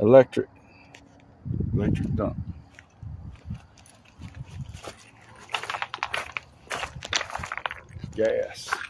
electric. Electric dump. Gas.